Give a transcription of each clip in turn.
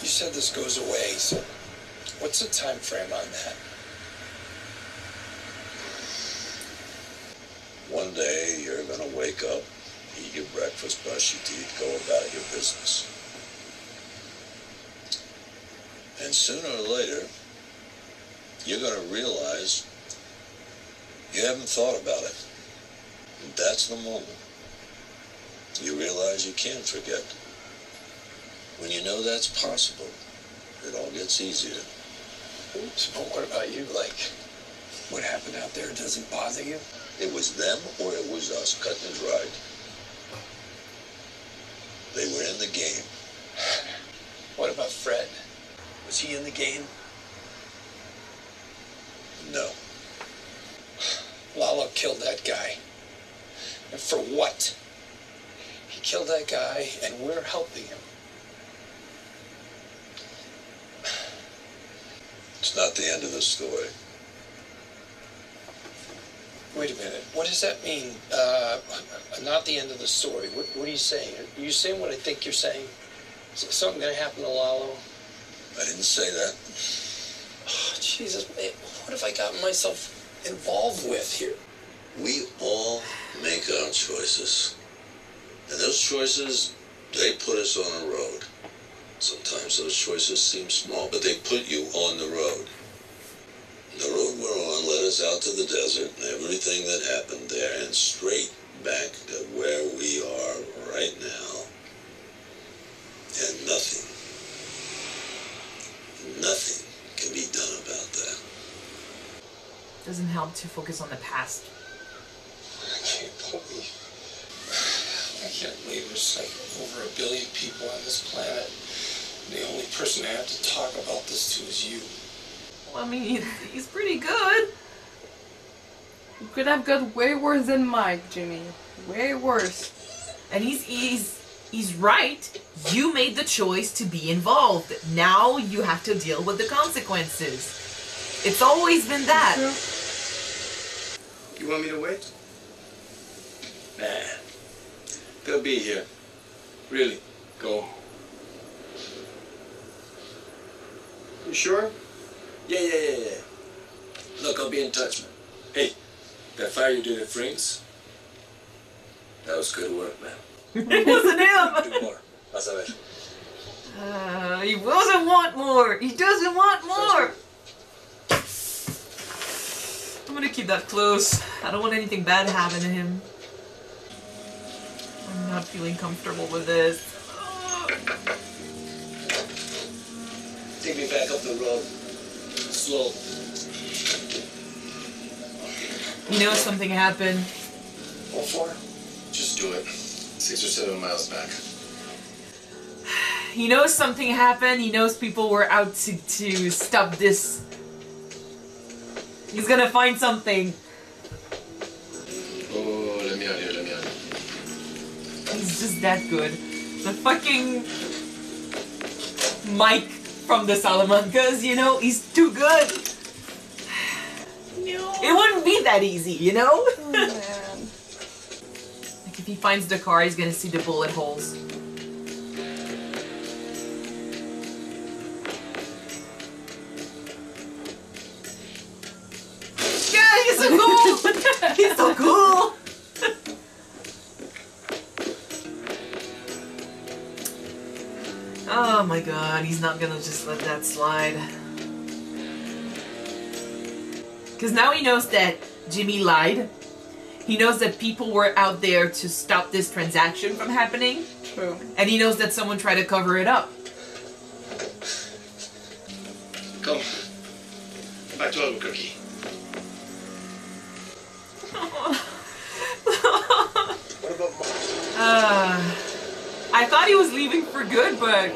You said this goes away, so what's the time frame on that? One day you're gonna wake up, eat your breakfast, brush your teeth, go about your business. And sooner or later, you're gonna realize you haven't thought about it. And that's the moment. You realize you can forget. When you know that's possible, it all gets easier. Oops, but what about you? Like, what happened out there doesn't bother you? It was them or it was us, cut and dried. They were in the game. What about Fred? Was he in the game? No. Lalo killed that guy. And for what? He killed that guy, and we're helping him. It's not the end of the story. Wait a minute. What does that mean? Uh, not the end of the story. What, what are you saying? Are you saying what I think you're saying? Is something going to happen to Lalo? I didn't say that. Oh, Jesus, what have I gotten myself involved with here? We all make our choices. And those choices, they put us on a road. Sometimes those choices seem small, but they put you on the road. The road we're on led us out to the desert and everything that happened there and straight back to where we are right now. And nothing, nothing can be done about that. Doesn't help to focus on the past. I can't believe. I can't believe there's like over a billion people on this planet. The only person I have to talk about this to is you. Well, I mean, he's, he's pretty good. You could have got way worse than Mike, Jimmy. Way worse. And he's he's he's right. You made the choice to be involved. Now you have to deal with the consequences. It's always been that. You want me to wait? Nah. They'll be here. Really. Go. You sure? Yeah, yeah, yeah, yeah. Look, I'll be in touch, man. Hey, that fire you did at Frank's, that was good work, man. it wasn't him. Do more. Vas a ver. Uh, he doesn't want more. He doesn't want more. I'm gonna keep that close. I don't want anything bad to happen to him. I'm not feeling comfortable with this. Take me back up the road. Slow. You know something happened. What for? Just do it. Six or seven miles back. He knows something happened. He knows people were out to, to stop this. He's gonna find something. Oh, let me out here, let me out here. He's just that good. The fucking Mike from the Salamancas, you know, he's too good. No. It wouldn't be that easy, you know? Oh, man. Like if he finds the car, he's gonna see the bullet holes. Yeah, he's so cool! he's so cool! oh my god, he's not gonna just let that slide. Because now he knows that Jimmy lied. He knows that people were out there to stop this transaction from happening. True. And he knows that someone tried to cover it up. Come. Back to Albuquerque. What about Mark? Uh, I thought he was leaving for good, but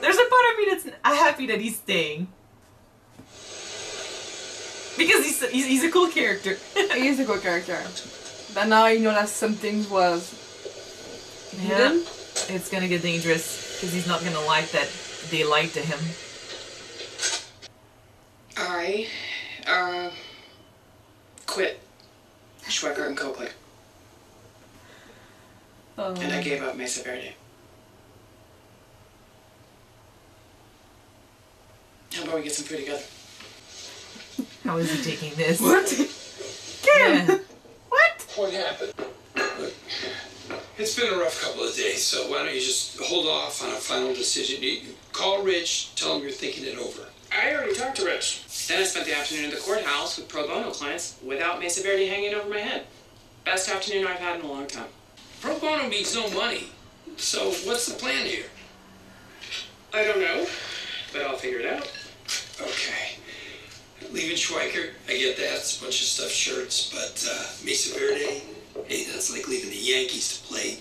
there's a part of me that's happy that he's staying. Because he's, he's, he's a cool character. He is a cool character. But now you know that something was yeah, hidden. it's gonna get dangerous because he's not gonna like that they lied to him. I uh, quit Schweikart and Cokely, Oh. and I gave up Mesa Verde. How about we get some food together? How is he taking this? What? Yeah. What? What happened? Look, it's been a rough couple of days, so why don't you just hold off on a final decision? You call Rich, tell him you're thinking it over. I already talked to Rich. Then I spent the afternoon in the courthouse with pro bono clients without Mesa Verde hanging over my head. Best afternoon I've had in a long time. Pro bono means no money. So what's the plan here? I don't know, but I'll figure it out. Okay. Leaving Schweikart, I get that. It's a bunch of stuffed shirts, but uh, Mesa Verde, hey, that's like leaving the Yankees to play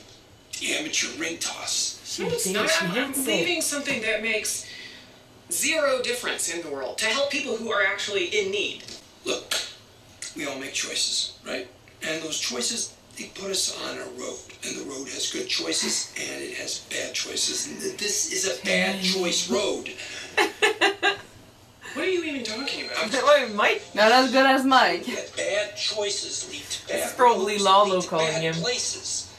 amateur ring toss. She No, it's not. I'm, I'm leaving something that makes zero difference in the world to help people who are actually in need. Look, we all make choices, right? And those choices, they put us on a road. And the road has good choices and it has bad choices. And this is a bad choice road. What are you even talking about? Wait, Mike? Not as good as Mike. That bad choices lead to bad This is probably Lalo calling him. places.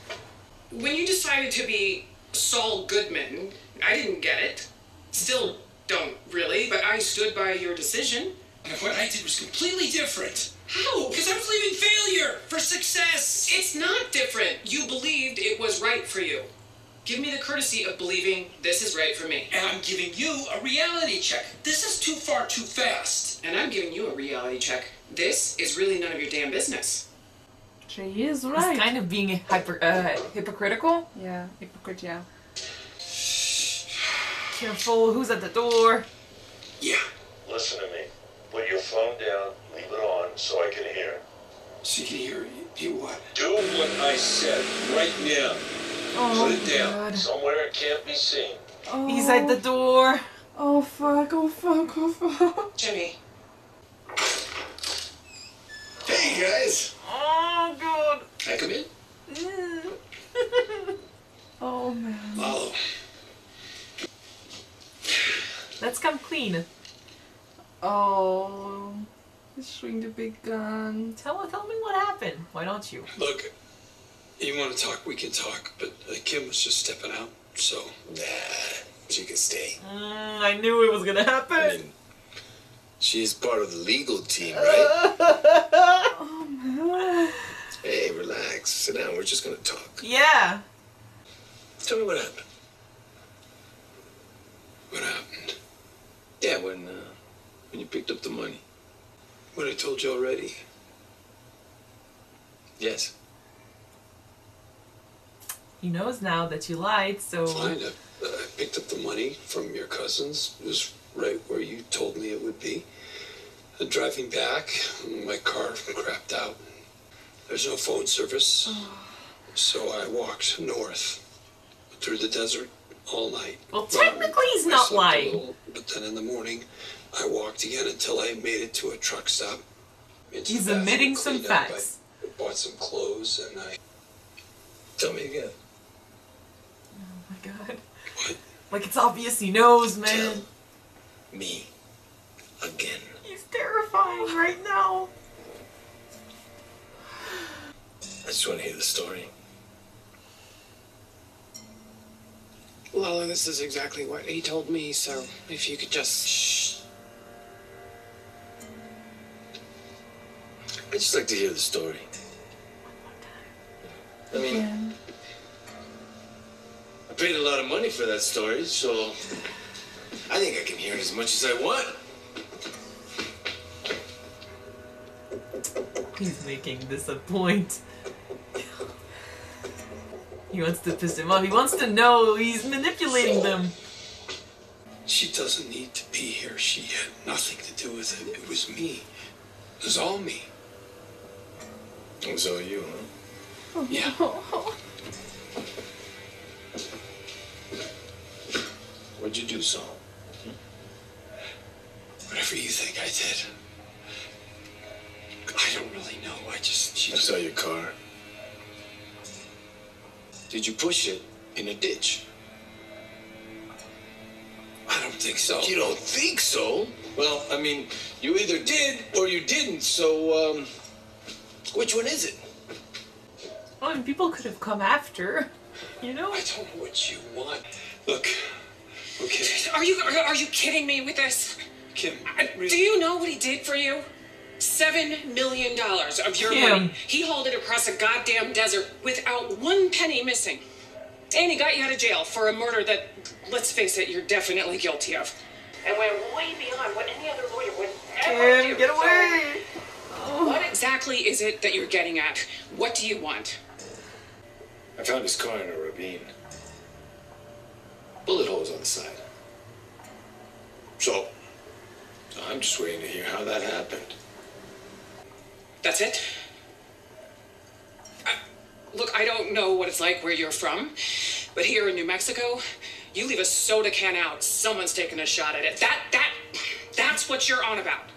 When you decided to be Saul Goodman, I didn't get it. Still don't really, but I stood by your decision. What I did was completely different. How? Because I was leaving failure for success. It's not different. You believed it was right for you. Give me the courtesy of believing this is right for me. And I'm giving you a reality check. This is too far too fast. And I'm giving you a reality check. This is really none of your damn business. She is He's right. kind of being hyper, uh, hypocritical. Yeah, hypocrite, yeah. Careful, who's at the door? Yeah. Listen to me. Put your phone down, leave it on so I can hear. So you can hear you what? Do what I said right now. Oh, Put it down. God. Somewhere it can't be seen. Oh, He's at the door. Oh fuck, oh fuck, oh fuck. Jimmy, Hey guys. Oh, God. Can I come in? Oh man. Lalo. Let's come clean. Oh. He's showing the big gun. Tell tell me what happened. Why don't you? Look, you want to talk, we can talk, but uh, Kim was just stepping out, so. Nah, she can stay. Mm, I knew it was gonna happen. I happen. mean, she's part of the legal team, right? Oh man. Hey, relax. Sit down. We're just gonna talk. Yeah. Tell me what happened. What happened? Yeah, when uh, when you picked up the money. What I told you already. Yes. He knows now that you lied, so. Fine. I, I picked up the money from your cousins. It was right where you told me it would be. And driving back, my car crapped out. There's no phone service. So I walked north through the desert all night. Well, technically he's not lying. little, but then in the morning, I walked again until I made it to a truck stop. He's admitting some facts. I bought some clothes and I. Tell me again. My god. What? Like it's obvious he knows, man. Tell me again. He's terrifying right now. I just want to hear the story. Lalo, this is exactly what he told me, so if you could just. Shh. I'd just like to hear the story. I mean, Again. Of money for that story, so I think I can hear it as much as I want. He's making this a point. He wants to piss him off. He wants to know he's manipulating them. She doesn't need to be here. She had nothing to do with it. It was me. It was all me. It was all you, huh? Yeah. What'd you do, so? Whatever you think I did. I don't really know. I just. She I saw your car. Did you push it in a ditch? I don't think so. You don't think so? Well, I mean, you either did or you didn't, so, um, which one is it? Well, and people could have come after. You know? I don't know what you want. Look. Okay. are you are, are you kidding me with this? Kim, Uh, Do you know what he did for you? Seven million dollars of your Kim. money. He hauled it across a goddamn desert without one penny missing. And he got you out of jail for a murder that, let's face it, you're definitely guilty of. And went way beyond what any other lawyer would ever Kim, do. get away! So, what exactly is it that you're getting at? What do you want? I found his car in a ravine. Bullet holes on the side. So, So I'm just waiting to hear how that happened. That's it? Uh, look, I don't know what it's like where you're from, but here in New Mexico, you leave a soda can out, someone's taking a shot at it. That, that, that's what you're on about.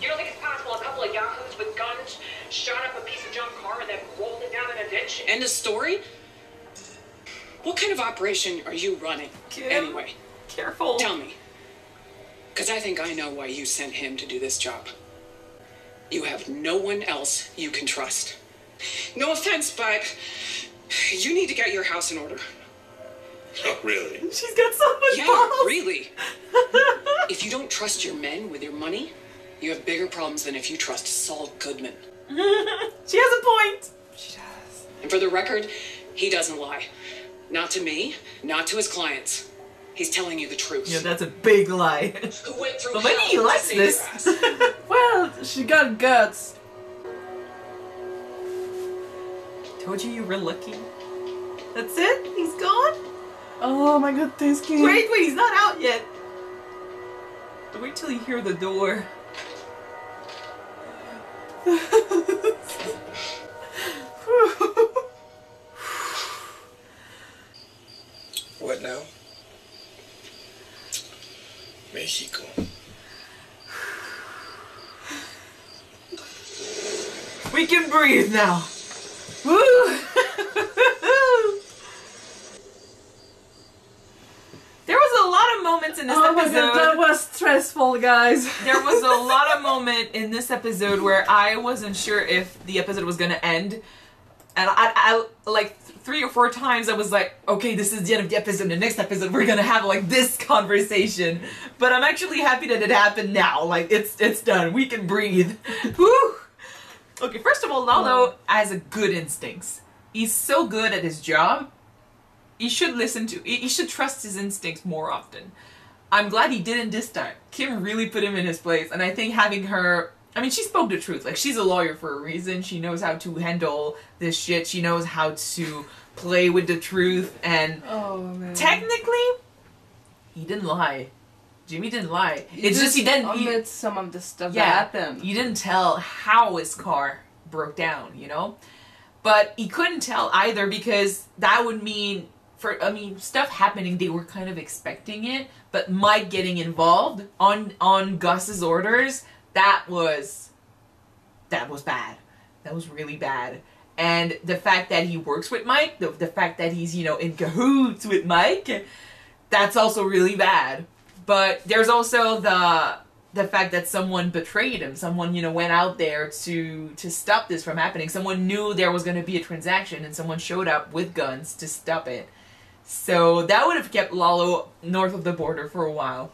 You don't think it's possible a couple of yahoos with guns shot up a piece of junk car and then rolled it down in a ditch? End of story? What kind of operation are you running, Kim. anyway? Careful. Tell me. Because I think I know why you sent him to do this job. You have no one else you can trust. No offense, but you need to get your house in order. oh, really? She's got so much Yeah, balls. really. If you don't trust your men with your money, you have bigger problems than if you trust Saul Goodman. she has a point. She does. And for the record, he doesn't lie. Not to me, not to his clients. He's telling you the truth. Yeah, that's a big lie. Who went through But maybe he likes this. Well, she got guts. Told you you were lucky. That's it? He's gone? Oh my god, this kid. Wait, wait, he's not out yet. Wait till you hear the door. What now? Mexico. We can breathe now. Woo! there was a lot of moments in this Oh my episode. god, that was stressful, guys. there was a lot of moment in this episode where I wasn't sure if the episode was gonna end, and I, I like three or four times I was like, okay, this is the end of the episode. The next episode we're gonna have like this conversation, but I'm actually happy that it happened now. Like it's it's done. We can breathe. Woo! Okay, first of all, Lalo has a good instincts. He's so good at his job. He should listen to. He he should trust his instincts more often. I'm glad he didn't this time. Kim really put him in his place, and I think having her. I mean, she spoke the truth. Like, she's a lawyer for a reason. She knows how to handle this shit. She knows how to play with the truth. And Oh man. technically, he didn't lie. Jimmy didn't lie. He it's just he didn't. he- admit some of the stuff yeah, that happened. you didn't tell how his car broke down, you know? But he couldn't tell either because that would mean for I mean stuff happening they were kind of expecting it, but Mike getting involved on on Gus's orders, that was that was bad. That was really bad. And the fact that he works with Mike, the, the fact that he's, you know, in cahoots with Mike, that's also really bad. But there's also the the fact that someone betrayed him. Someone, you know, went out there to to stop this from happening. Someone knew there was going to be a transaction and someone showed up with guns to stop it. So that would have kept Lalo north of the border for a while.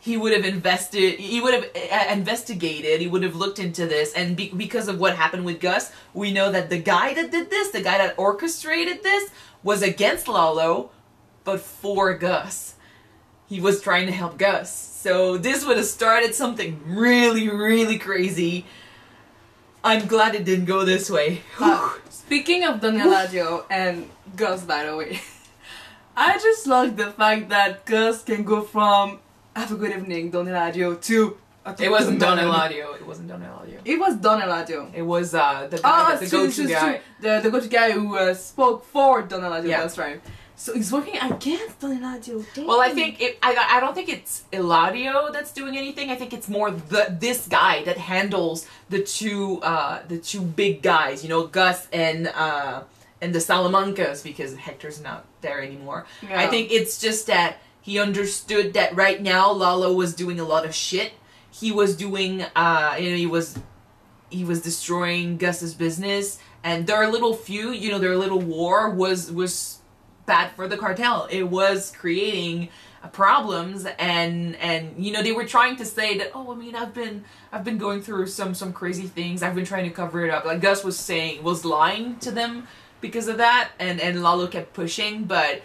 He would have invested, he would have uh, investigated, he would have looked into this, and be- because of what happened with Gus, we know that the guy that did this, the guy that orchestrated this, was against Lalo, but for Gus. He was trying to help Gus. So this would have started something really, really crazy. I'm glad it didn't go this way. Uh, speaking of Don Eladio and Gus, by the way, I just like the fact that Gus can go from "Have a good evening, Don Eladio" to It wasn't Don Eladio. It wasn't Don Eladio. It was Don Eladio. It was uh, the guy, Oh, the true, go-to guy. true. The the go-to guy who uh, spoke for Don Eladio. Yeah. That's right. So he's working against Don Eladio. Damn. Well, I think it. I, I don't think it's Eladio that's doing anything. I think it's more the this guy that handles the two uh the two big guys. You know, Gus and uh and the Salamancas because Hector's not there anymore. I think it's just that he understood that right now Lalo was doing a lot of shit. He was doing uh you know he was he was destroying Gus's business and their little feud, you know, their little war was was bad for the cartel. It was creating uh, problems and and you know they were trying to say that oh I mean I've been I've been going through some some crazy things. I've been trying to cover it up. Like Gus was saying was lying to them because of that and and Lalo kept pushing but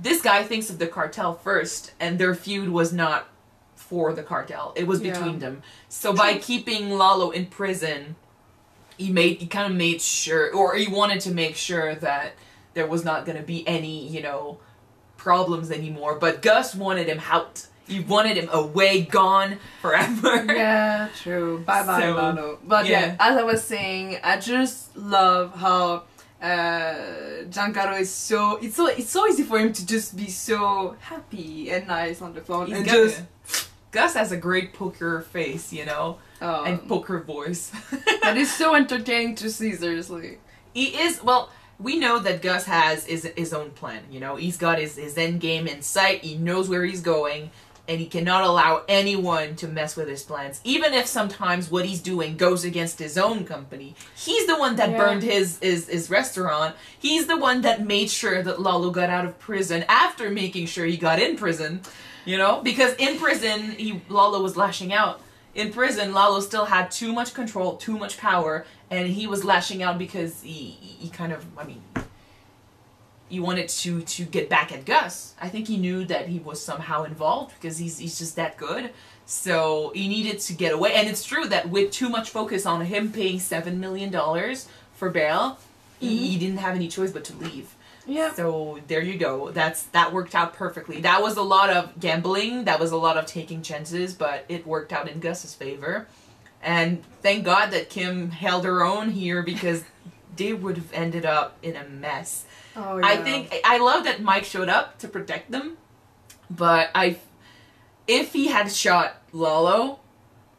this guy thinks of the cartel first and their feud was not for the cartel. It was Yeah. between them. So by keeping Lalo in prison, he made he kind of made sure or he wanted to make sure that there was not going to be any, you know, problems anymore. But Gus wanted him out. He wanted him away, gone forever. Yeah, true. Bye bye, So, Lalo. But yeah. yeah. as I was saying, I just love how uh, Giancarlo is so. It's so it's so easy for him to just be so happy and nice on the phone He's and got just. Gus has a great poker face, you know, Oh, and poker voice. that is so entertaining to see. Seriously. he is well we know that gus has his, his own plan you know he's got his, his end game in sight he knows where he's going and he cannot allow anyone to mess with his plans. Even if sometimes what he's doing goes against his own company he's the one that Yeah. burned his, his his restaurant. He's the one that made sure that lalo got out of prison after making sure he got in prison you know? Because in prison he lalo was lashing out. In prison, Lalo still had too much control, too much power, and he was lashing out because he, he kind of, I mean, he wanted to to get back at Gus. I think he knew that he was somehow involved because he's he's just that good. So he needed to get away, and it's true that with too much focus on him paying seven million dollars for bail, he, mm-hmm. he didn't have any choice but to leave. Yeah. So there you go. That's that worked out perfectly. That was a lot of gambling. That was a lot of taking chances, but it worked out in Gus's favor. And thank God that Kim held her own here because they would have ended up in a mess. Oh, I think I love that Mike showed up to protect them, but I, if he had shot Lalo,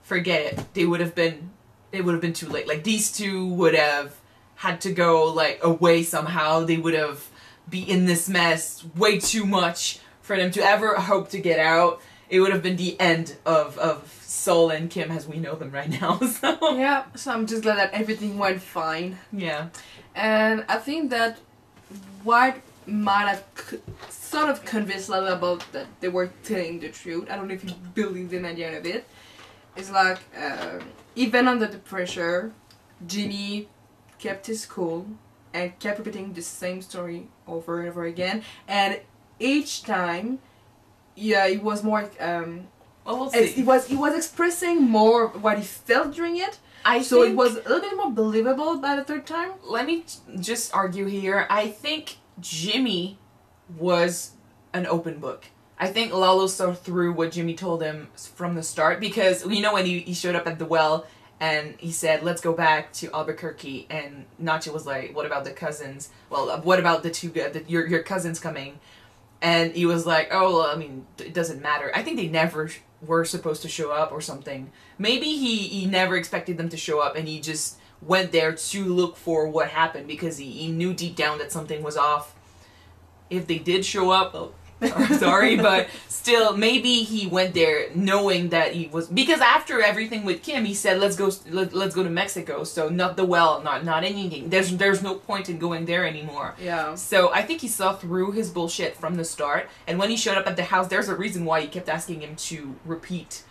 forget it. They would have been, it would have been too late. Like these two would have had to go like away somehow. They would have be in this mess way too much for them to ever hope to get out. It would have been the end of of Saul and Kim as we know them right now. So Yeah. So I'm just glad that everything went fine. yeah. And I think that what might have sort of convinced Lalo about that they were telling the truth. I don't know if you believed them at the end of it. It's like um even under the pressure, Jimmy kept his cool and kept repeating the same story over and over again. And each time, yeah, it was more. Um, Well, we'll see. it was it was expressing more what he felt during it. I So it was a little bit more believable by the third time. let me just argue here. I think Jimmy was an open book. I think Lalo saw through what Jimmy told him from the start because you know when he, he showed up at the well and he said, "Let's go back to Albuquerque," and Nacho was like, "What about the cousins? Well, uh, what about the two gu- the, your your cousins coming?" And he was like, "Oh, well, I mean, it doesn't matter. I think they never were supposed to show up or something. Maybe he he never expected them to show up, and he just went there to look for what happened because he, he knew deep down that something was off. If they did show up, sorry, but still, maybe he went there knowing that he was because after everything with Kim, he said, "Let's go, let, let's go to Mexico." So not the well, not not anything. There's there's no point in going there anymore. Yeah. So I think he saw through his bullshit from the start, and when he showed up at the house, there's a reason why he kept asking him to repeat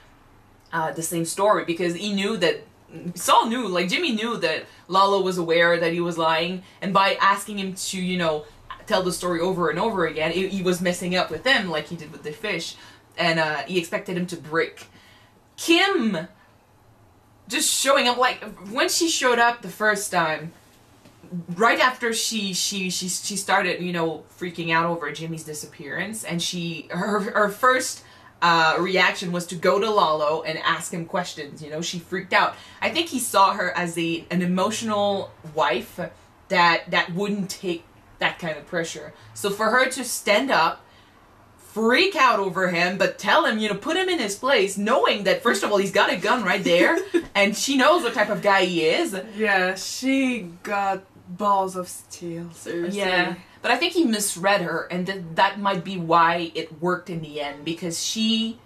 uh, the same story because he knew that Saul knew, like Jimmy knew that Lalo was aware that he was lying, and by asking him to, you know, tell the story over and over again, he, he was messing up with them like he did with the fish, and uh, he expected him to break. Kim just showing up like when she showed up the first time right after she she she she started you know freaking out over Jimmy's disappearance and she her her first uh, reaction was to go to Lalo and ask him questions. You know, she freaked out. I think he saw her as a an emotional wife that that wouldn't take that kind of pressure. So for her to stand up, freak out over him, but tell him, you know, put him in his place, knowing that first of all he's got a gun right there, and she knows what type of guy he is. Yeah, she got balls of steel. Seriously. Yeah. But I think he misread her, and th- that might be why it worked in the end because she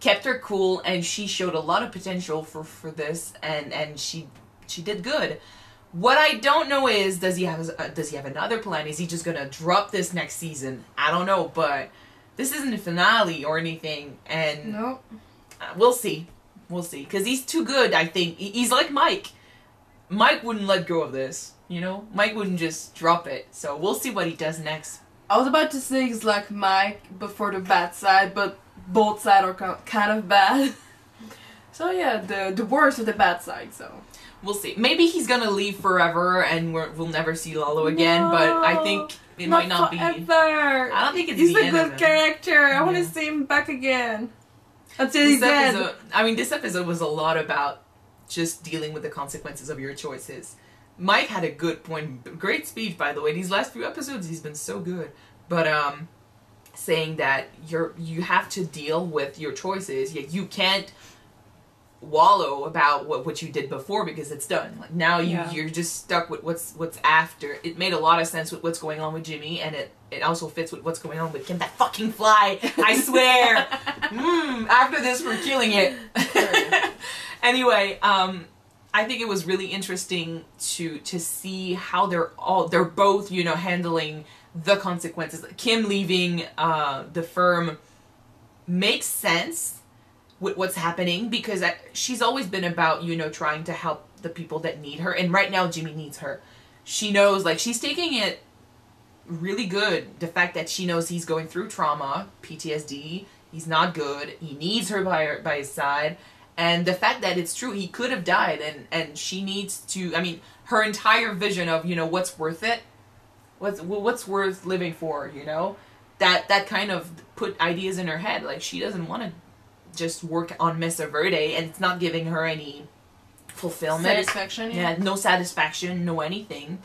kept her cool and she showed a lot of potential for for this, and and she she did good. What I don't know is does he have uh, does he have another plan? Is he just gonna drop this next season? I don't know, but this isn't a finale or anything, and No. uh, we'll see, we'll see. Because he's too good. I think he's like Mike. Mike wouldn't let go of this. You know, Mike wouldn't just drop it. So we'll see what he does next. I was about to say it's like Mike before the bad side, but both sides are kind of bad. so yeah, the the worst of the bad side. So We'll see. Maybe he's gonna leave forever, and we're, we'll never see Lalo again. But I think it might not be. forever. I don't think it's He's the a end of good character. I want to see him back again. Until he's dead. episode, I mean, this episode was a lot about just dealing with the consequences of your choices. Mike had a good point. Great speech, by the way. These last few episodes, he's been so good. But um, saying that you're you have to deal with your choices. You, you can't wallow about what, what you did before because it's done. Like now you Yeah. you're just stuck with what's what's after. It made a lot of sense with what's going on with Jimmy, and it it also fits with what's going on with Kim. That fucking fly! I swear. mm, after this, we're killing it. anyway, um, I think it was really interesting to to see how they're all they're both you know handling the consequences. Kim leaving uh, the firm makes sense with what's happening because I, she's always been about you know trying to help the people that need her, and right now Jimmy needs her. She knows like she's taking it really good. The fact that she knows he's going through trauma, PTSD, he's not good. He needs her by her, by his side, and the fact that it's true he could have died, and and she needs to. I mean, her entire vision of you know what's worth it, what's what's worth living for, you know, that that kind of put ideas in her head. Like she doesn't want to just work on Mesa Verde, and it's not giving her any fulfillment. Satisfaction. Yeah. Yeah, no satisfaction, no anything.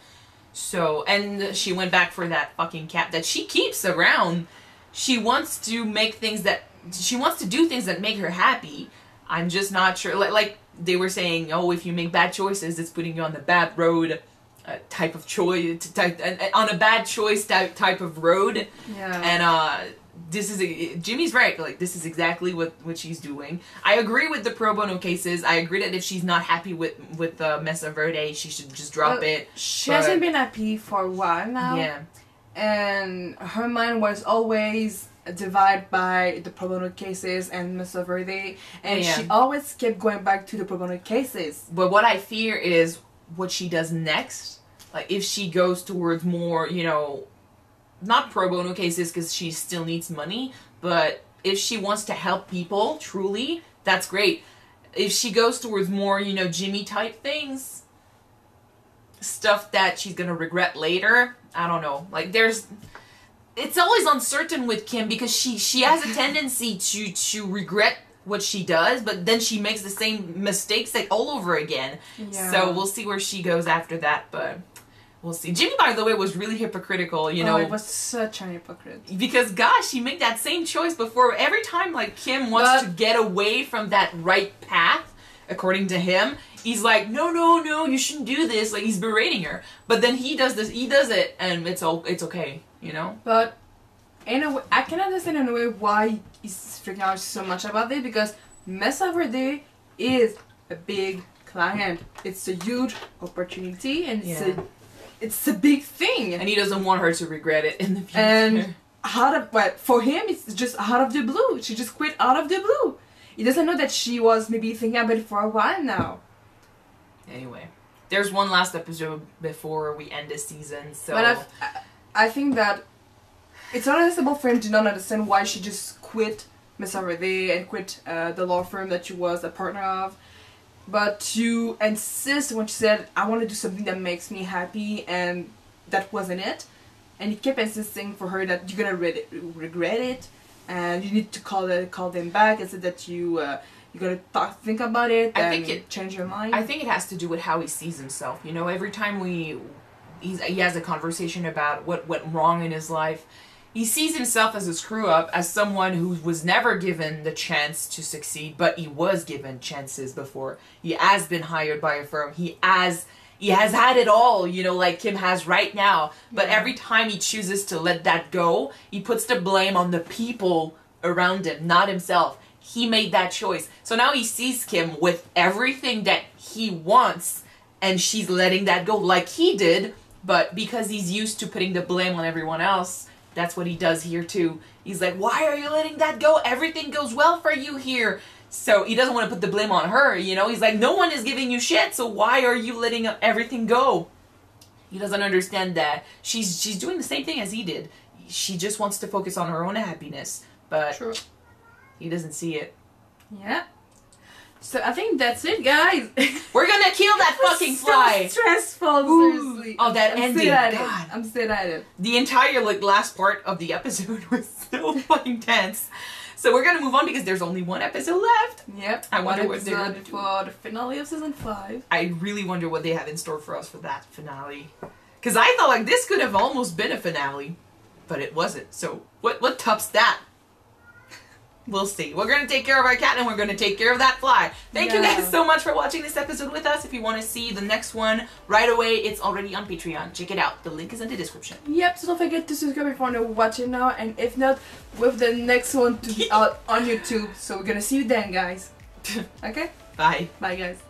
So, and she went back for that fucking cat that she keeps around. She wants to make things that she wants to do things that make her happy. I'm just not sure. Like, like they were saying, oh, if you make bad choices, it's putting you on the bad road. Uh, type of choice, type, uh, on a bad choice type type of road, Yeah. and uh, this is a, Jimmy's right. Like this is exactly what what she's doing. I agree with the pro bono cases. I agree that if she's not happy with with uh, Mesa Verde, she should just drop Well, it. she but- hasn't been happy for a while now. Yeah, and her mind was always divided by the pro bono cases and Mesa Verde, and Yeah. she always kept going back to the pro bono cases. but what I fear is what she does next. Like if she goes towards more, you know, not pro bono cases because she still needs money, but if she wants to help people truly, that's great. If she goes towards more, you know, Jimmy type things, stuff that she's gonna regret later, I don't know. Like there's it's always uncertain with Kim because she she has a tendency to to regret what she does, but then she makes the same mistakes like all over again. Yeah. So we'll see where she goes after that, but we'll see. Jimmy, by the way, was really hypocritical, you oh, know, it was such an hypocrite. because gosh, he made that same choice before. Every time like Kim wants But- to get away from that right path, according to him, he's like, no, no, no, you shouldn't do this. Like he's berating her, but then he does this, he does it, and it's all it's okay, you know. But in a way, I can understand in a way why he's freaking out so much about it because Mesa Verde is a big client. It's a huge opportunity and it's Yeah. a it's a big thing. And he doesn't want her to regret it in the future. And out of but for him it's just out of the blue. She just quit out of the blue. He doesn't know that she was maybe thinking about it for a while now. anyway, there's one last episode before we end this season, so But I, I think that it's not understandable for him to not understand why she just quit Mesa Verde and quit uh, the law firm that she was a partner of. But to insist when she said, I want to do something that makes me happy, and that wasn't it. And he kept insisting for her that you're gonna re- regret it, and you need to call the, call them back and say that you uh, you're gonna talk, think about it I think it- change your mind. I think it has to do with how he sees himself. You know, every time we he's, he has a conversation about what went wrong in his life, he sees himself as a screw up, as someone who was never given the chance to succeed, but he was given chances before. He has been hired by a firm. He has he has had it all, you know, like Kim has right now. But Yeah. every time he chooses to let that go, he puts the blame on the people around him, not himself. He made that choice. So now he sees Kim with everything that he wants and she's letting that go like he did, but because he's used to putting the blame on everyone else, that's what he does here too. He's like, "Why are you letting that go? Everything goes well for you here." So he doesn't want to put the blame on her, you know? He's like, "No one is giving you shit, so why are you letting everything go?" He doesn't understand that she's she's doing the same thing as he did. She just wants to focus on her own happiness, but True. he doesn't see it. Yeah. So I think that's it, guys. We're gonna kill that fucking fly. So stressful, Ooh. seriously. Oh, that I'm ending, Still at God. It. I'm still at it. the entire like last part of the episode was so fucking tense. So we're gonna move on because there's only one episode left. Yep. I wonder what they're gonna do. for the finale of season five. I really wonder what they have in store for us for that finale. Cause I thought like this could have almost been a finale, but it wasn't. So what what tops that? We'll see. We're gonna take care of our cat and we're gonna take care of that fly. Thank you guys so much for watching this episode with us. If you want to see the next one right away, it's already on Patreon. Check it out. The link is in the description. Yep. So don't forget to subscribe if you want to watch it now, and if not, with the next one to be out on YouTube. So we're gonna see you then, guys. Okay. Bye. Bye, guys.